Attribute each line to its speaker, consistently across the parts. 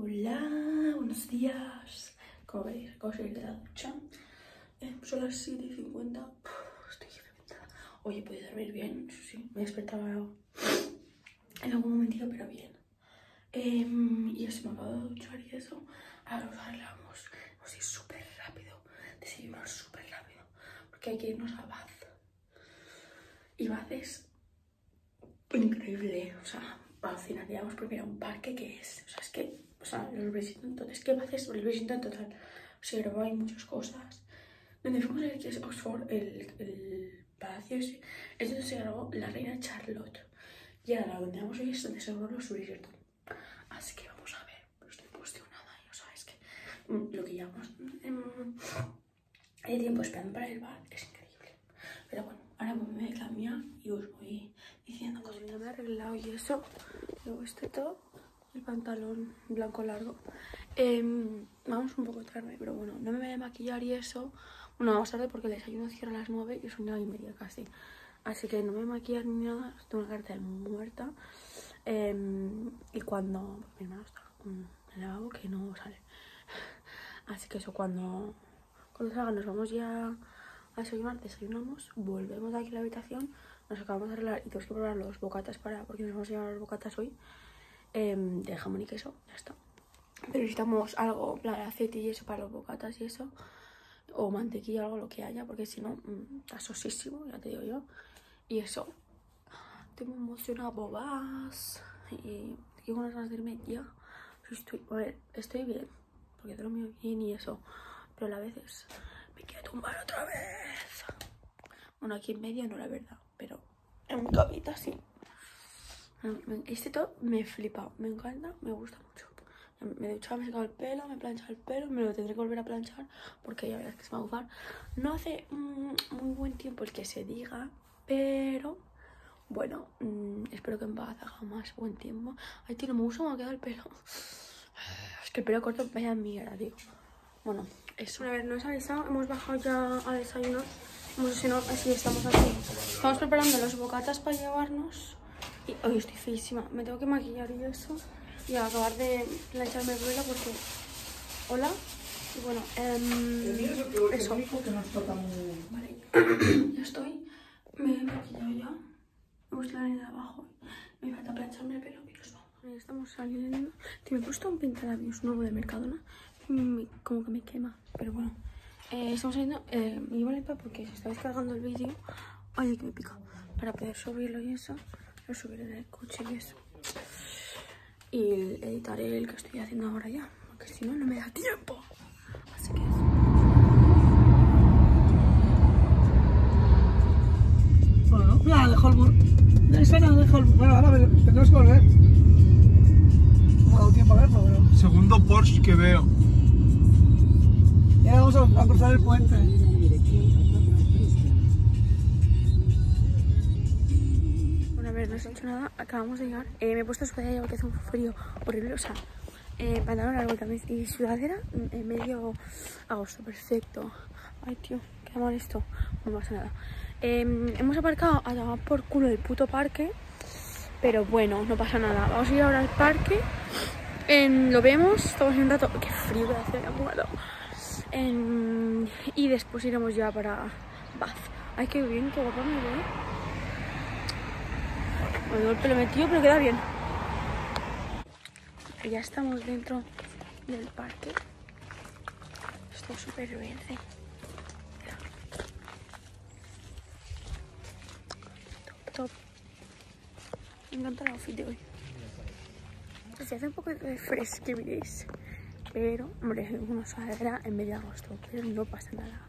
Speaker 1: Hola, buenos días. Como veis, acabo de salir de la ducha. Eh, son las 7 y 50. Uf, estoy reventada. Oye, pude dormir bien. Sí, sí, me despertaba en algún momentito, pero bien. Em, y eso, me acabo de duchar y eso. Ahora nos arreglamos. Vamos a ir súper rápido. Desayunar súper rápido. Porque hay que irnos a Bath. Y Bath es increíble. O sea, alucinaríamos porque era un parque que es. O sea, es que. O sea, los Bridgerton total. Es que Bath es el Bridgerton total. O sea, grabó hay muchas cosas. Donde fuimos a ver que es Oxford, el, el palacio ese, es donde se grabó la reina Charlotte. Y ahora donde vamos hoy es donde se grabó los Bridgerton. Así que vamos a ver. Estoy emocionada. Y, o sea, es que mm, lo que llevamos mm, de tiempo esperando para el bar es increíble. Pero bueno, ahora me voy a cambiar y os voy diciendo cosas. Me he arreglado y eso. Luego este top, el pantalón blanco largo. Em, vamos un poco tarde, pero bueno, no me voy a maquillar y eso. Bueno, vamos tarde porque el desayuno cierra a las 9 y son 9 y media casi. Así que no me voy a maquillar ni nada, tengo una carta muerta. Em, y cuando. Mi hermano está en el lavabo que no sale. Así que eso, cuando, cuando salga, nos vamos ya a desayunar, desayunamos, volvemos de aquí a la habitación, nos acabamos de arreglar y tenemos que probar los bocatas para. porque nos vamos a llevar los bocatas hoy. Em, de jamón y queso, ya está. Pero necesitamos algo, en plan aceite y eso para los bocatas y eso. O mantequilla, algo lo que haya, porque si no, mm, está sosísimo, ya te digo yo. Y eso. Estoy muy emocionada, bobas. Y tengo unas ganas de irme ya. Estoy, a ver, estoy bien, porque te lo mío bien y eso. Pero a la vez es, me quiero tumbar otra vez. Bueno, aquí en medio no, la verdad, pero en mi camita sí. Este top me flipa, me encanta, me gusta mucho. Me he duchado, me he secado el pelo, me he planchado el pelo, me lo tendré que volver a planchar porque ya verás que se me va a gustar. No hace mm, muy buen tiempo el que se diga, pero bueno, mm, espero que en paz haga más buen tiempo. Ay, tío, no me gusta cómo quedado el pelo. Es que el pelo corto vaya mierda, digo. Bueno, eso. A ver, no os he avisado, hemos bajado ya a desayunar. Hemos desayunado, así estamos aquí. Estamos preparando los bocatas para llevarnos. Y hoy estoy feísima. Me tengo que maquillar y eso. Y acabar de plancharme el pelo porque... Hola. Y bueno, em, eso. Vale, ya estoy. Me he maquillado ya. Me gusta la línea de abajo. Me falta plancharme el pelo y nos vamos. Ahí Estamos saliendo. Tío, me he puesto un pintalabios nuevo de Mercadona. como que me quema. Pero bueno. Eh, estamos saliendo. Eh, me llevo el iPad porque se está descargando el vídeo. Ay, que me pica. Para poder subirlo y eso. Lo subiré en el coche y eso. Y editaré el que estoy haciendo ahora ya. Porque si no, no me da tiempo. Así que eso.
Speaker 2: Bueno, mira, de. De esa de Hollywood. Bueno, ahora tendremos que volver. No me ha dado tiempo a verlo, pero.
Speaker 3: Segundo Porsche que veo.
Speaker 2: Ya vamos a, a cruzar el puente.
Speaker 1: Os he hecho nada. Acabamos de llegar. Eh, me he puesto sudadera porque hace un frío horrible. O sea, eh, pantalón largo y y sudadera mm, en medio agosto. Perfecto. Ay, tío, qué mal esto. No pasa nada. Eh, hemos aparcado a tomar por culo el puto parque. Pero bueno, no pasa nada. Vamos a ir ahora al parque. Em, lo vemos. Estamos en un rato. Qué frío que hace, me. Em, y después iremos ya para Bath. Ay, qué bien, qué guapa me veo. Me doy el pelo metido, pero queda bien. Ya estamos dentro del parque. Esto es súper bien, ¿eh? Top, top. Me encanta el outfit de hoy. Se hace un poco de fresquibilis. Pero, hombre, una sudadera en medio de agosto, pero no pasa nada.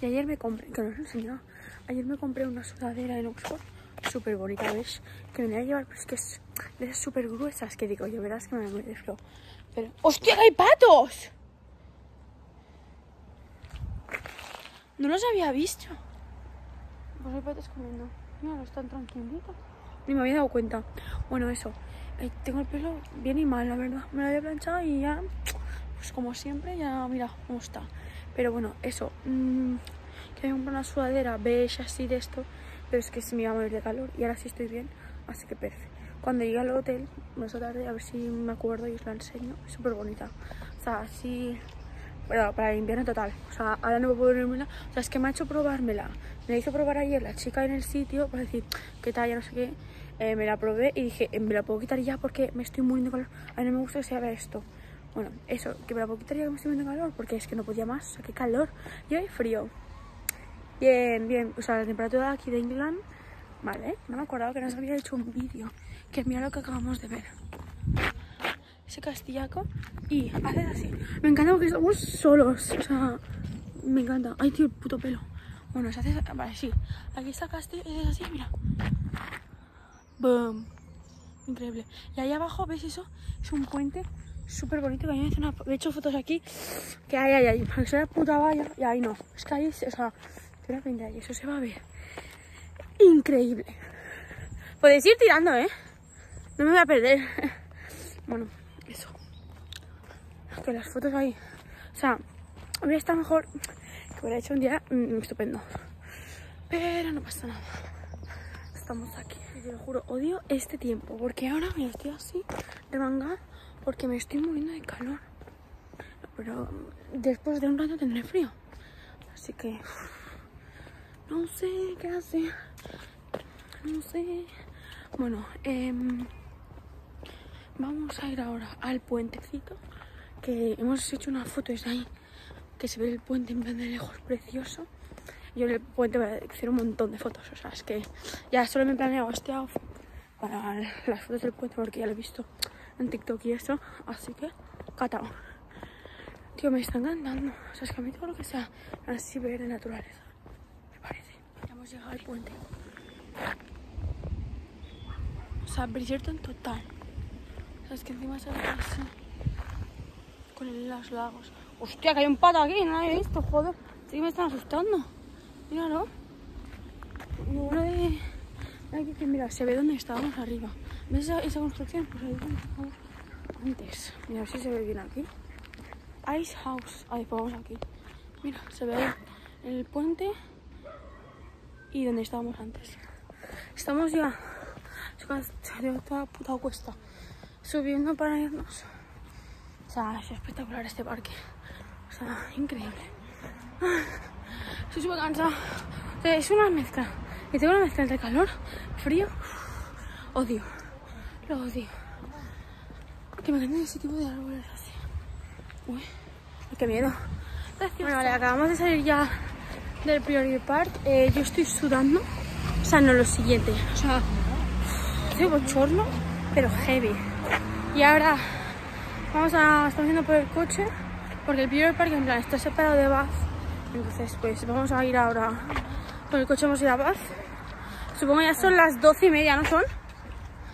Speaker 1: Y ayer me compré, que no os he enseñado, ayer me compré una sudadera en Oxford, súper bonita, ¿ves? Que me voy a llevar, pero es que es de esas súper gruesas que digo, yo verás que me voy de. Pero, ¡hostia, que hay patos! No los había visto. Pues hay patos comiendo. Mira, están tranquilitos. Ni me había dado cuenta. Bueno, eso. Eh, tengo el pelo bien y mal, la verdad. Me lo había planchado y ya, pues como siempre, ya mira cómo está. Pero bueno, eso. mm, que compré una sudadera beige así de esto. Pero es que se me iba a morir de calor y ahora sí estoy bien. Así que perfecto. cuando llegue al hotel, más tarde, a ver si me acuerdo y os la enseño. Es súper bonita. O sea, así... Bueno, para el invierno total. O sea, ahora no puedo ponérmela. O sea, es que me ha hecho probármela. Me la hizo probar ayer la chica en el sitio para decir qué talla, no sé qué. Eh, me la probé y dije, eh, me la puedo quitar ya porque me estoy muriendo de calor. A mí no me gusta que se vea esto. Bueno, eso, que me la puedo quitar ya que me estoy muriendo de calor porque es que no podía más. O sea, qué calor. Y hay frío. Bien, bien. O sea, la temperatura aquí de England, vale. No me acordaba que nos había hecho un vídeo. Que mira lo que acabamos de ver. Ese castillaco. Y hace así. Me encanta porque estamos solos. O sea, me encanta. Ay, tío, el puto pelo. Bueno, se hace. Vale, sí. Aquí está el castillo y es así, mira. Boom. Increíble. Y ahí abajo, ¿ves eso? Es un puente súper bonito que a mí una... He hecho fotos aquí que hay, hay, hay. Para que se puta valla. Y ahí no. Es que ahí, o sea, pinta. Eso se va a ver. Increíble. Podéis ir tirando, ¿eh? No me voy a perder. Bueno, eso. Que las fotos ahí. O sea, hubiera estado mejor que hubiera hecho un día mm, estupendo. Pero no pasa nada. Estamos aquí. Y te lo juro, odio este tiempo. Porque ahora me estoy así de manga porque me estoy muriendo de calor. Pero después de un rato tendré frío. Así que no sé qué hacer. No sé. Bueno, em, vamos a ir ahora al puentecito. Que hemos hecho una foto desde ahí. Que se ve el puente en plan de lejos precioso. Yo en el puente voy a hacer un montón de fotos. O sea, es que ya solo me he planeado este outfit para las fotos del puente porque ya lo he visto en TikTok y eso. Así que, catao. Tío, me está encantando. O sea, es que a mí todo lo que sea así ver de naturaleza, hemos llegado al puente. O sea, Bridgerton total. O sea, es que encima se ve así. Con los lagos. Hostia, que hay un pato aquí, no lo visto, joder. Sí me están asustando. Míralo. Uno de... Aquí que mira, se ve dónde estábamos arriba. ¿Ves esa, construcción? Pues ahí antes. Mira, si se ve bien aquí. Ice House. Ahí, pues vamos aquí. Mira, se ve el puente y donde estábamos antes. Estamos ya. Puta cuesta. Subiendo para irnos. O sea, es espectacular este parque. O sea, increíble. Estoy súper cansada. O sea, es una mezcla. Y tengo una mezcla entre calor, frío. Odio. Lo odio. Que me encantan ese tipo de árboles así. Uy, qué miedo. Bueno, vale, acabamos de salir ya del Priority Park. Eh, yo estoy sudando. O sea, no lo siguiente. O sea, estoy bochorno, pero heavy. Y ahora vamos a. Estamos yendo por el coche. Porque el Priority Park en plan está separado de Bath. Entonces, pues vamos a ir ahora. Con el coche vamos a ir a Bath. Supongo ya son las doce y media, ¿no son?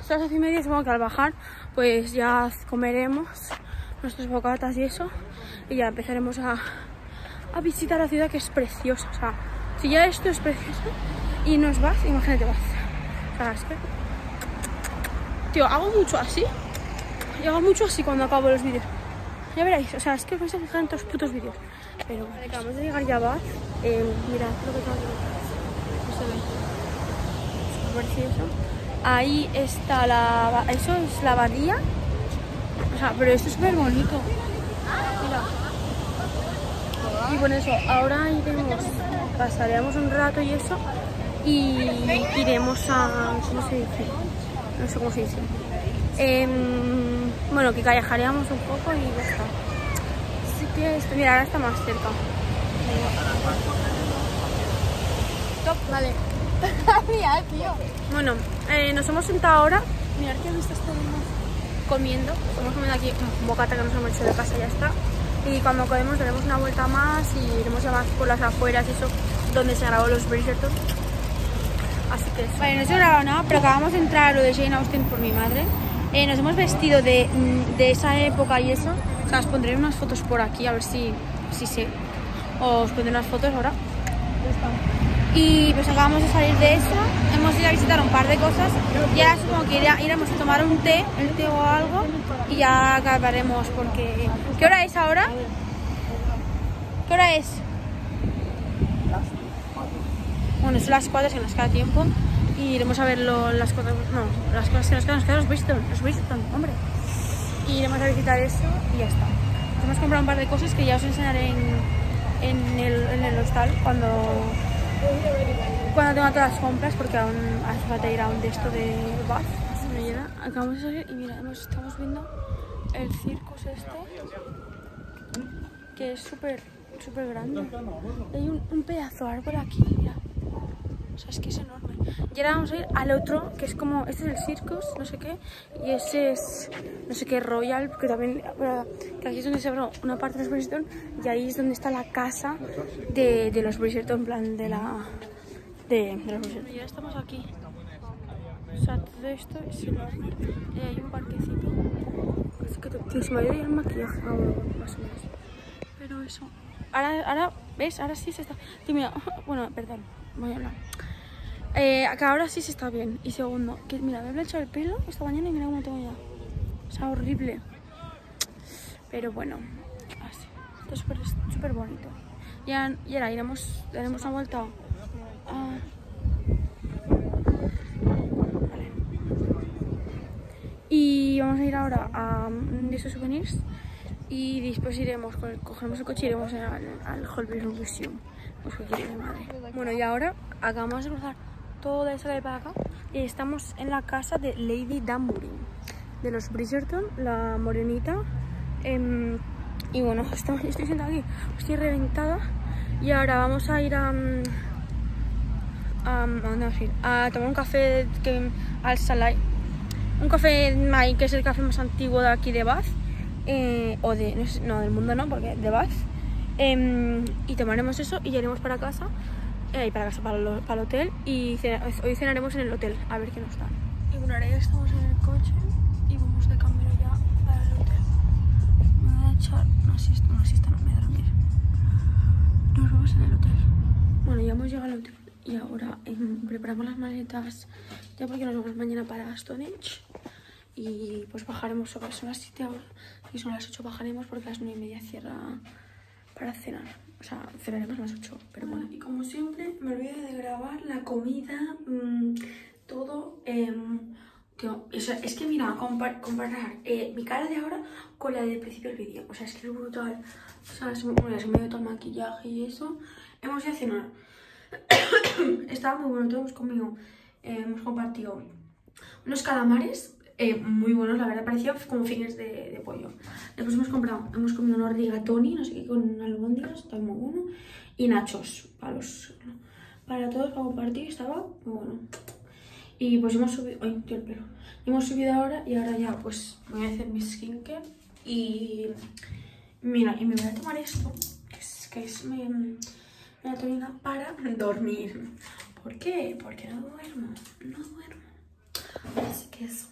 Speaker 1: Son las doce y media, supongo que al bajar, pues ya comeremos nuestras bocatas y eso. Y ya empezaremos a, a visitar la ciudad que es preciosa. O sea, si ya esto es precioso y no es Bath, imagínate Bath. O sea, es que. Tío, hago mucho así. Y hago mucho así cuando acabo los vídeos. Ya veréis, o sea, es que os vais a fijar en todos putos vídeos. Pero bueno, acabamos de llegar ya a Bath. Eh, mirad lo que tengo aquí se ve. Súper precioso. Ahí está la... Eso es la abadía. O sea, pero esto es súper bonito. Mira. Y bueno, eso, ahora iremos, pasaremos un rato y eso. Y iremos a... ¿Cómo se dice? No sé cómo se dice. Em, bueno, que callejaríamos un poco y ya está. Así que, esto, mira, ahora está más cerca. Top, vale.
Speaker 3: Mira, tío.
Speaker 1: Bueno, eh, nos hemos sentado ahora. Mirad que visto estamos comiendo. Estamos comiendo aquí un bocata que nos hemos hecho de casa y ya está. Y cuando comemos daremos una vuelta más y iremos ya más por las afueras, eso, donde se grabó los Bridgerton. Así que eso. Vale, no se grabado nada, pero acabamos de entrar a lo de Jane Austen por mi madre. Eh, nos hemos vestido de, mm, de esa época y eso. O sea, os pondré unas fotos por aquí, a ver si, si sé. Os pondré unas fotos ahora. Y pues acabamos de salir de eso. Hemos ido a visitar un par de cosas. Y ahora supongo que irá- iremos a tomar un té, el té o algo. Y ya acabaremos porque... ¿Qué hora es ahora? ¿Qué hora es? Bueno, son las 4 que nos queda tiempo. y iremos a ver lo- las cosas, no, las cosas que nos quedan, nos quedan los los Bridgeton, hombre. Y iremos a visitar eso y ya está. Hemos comprado un par de cosas que ya os enseñaré en, en, el, en el hostal cuando, cuando tenga todas las compras, porque aún hace falta ir a un de de Bath. Acabamos de salir y mira, estamos viendo el circus este, que es súper, súper grande. Hay un, un pedazo de árbol aquí, mira. O sea, es que es enorme. Y ahora vamos a ir al otro, que es como, este es el Circus, no sé qué, y ese es, no sé qué, Royal, que también, bueno, que aquí es donde se abrió una parte de los Bridgerton, y ahí es donde está la casa de, de los Bridgerton, en plan, de la, de, de los Bridgerton. Ya estamos aquí. O sea, todo esto es enorme. Y hay un parquecito. Es que, te- se me ha ido ya el maquillaje, ah, más o menos. Pero eso. Ahora, ahora, ¿ves? Ahora sí se está. Tío, mira, bueno, perdón, voy a hablar. Eh, que ahora sí se está bien. Y segundo, que mira, me he planchado el pelo esta mañana y mira cómo tengo ya. O sea, horrible. Pero bueno, así. Esto es súper súper bonito. Y ahora iremos, daremos una vuelta a. Vale. Y vamos a ir ahora a mm, de esos souvenirs y después iremos, cogeremos el coche y iremos al, al Holbein Museum. Pues que quiere mi madre. Bueno, y ahora acabamos de cruzar toda esa acá y estamos en la casa de Lady Danbury, de los Bridgerton, la morenita. Em, y bueno, estamos, estoy sentada aquí, estoy reventada. Y ahora vamos a ir a. mm, a, ¿a dónde vamos a? A tomar un café al Salai. Un café Mai, que es el café más antiguo de aquí de Bath. eh, o de. No, del mundo no, porque de Bath. Em, y tomaremos eso y iremos para casa. Eh, para casa, para, lo- para el hotel. Y cena- hoy cenaremos en el hotel, a ver qué nos dan. Y bueno, ahora ya estamos en el coche y vamos de camino ya para el hotel. Me voy a echar una siesta, una siesta no me voy a dormir. Nos vemos en el hotel. Bueno, ya hemos llegado al hotel y ahora em, preparamos las maletas ya porque nos vamos mañana para Stonehenge y pues bajaremos sobre las 7 ahora y son las 8 bajaremos porque a las 9 y media cierra para cenar. O sea, cenaremos a las 8, pero bueno. Y como siempre, me olvido de grabar la comida, mm, todo. sea, es que mira, compar- comparar eh, mi cara de ahora con la del principio del vídeo. O sea, es que es brutal. O sea, se, bueno, se me dio todo el maquillaje y eso. Hemos ido a cenar. Estaba muy bueno, todos comido, eh, hemos compartido unos calamares eh, muy buenos, la verdad, parecían como fines de, de pollo. Después hemos comprado, hemos comido un rigatoni, no sé qué, con albóndigas, estaba muy bueno, y nachos para los, para todos, para compartir, estaba muy bueno. Y pues hemos subido, ay, tío, el pelo. Hemos subido ahora y ahora ya pues voy a hacer mi skincare y mira, y me voy a tomar esto, que es, que es mi melatonina para dormir. ¿Por qué? Porque no duermo, no duermo. Así que eso.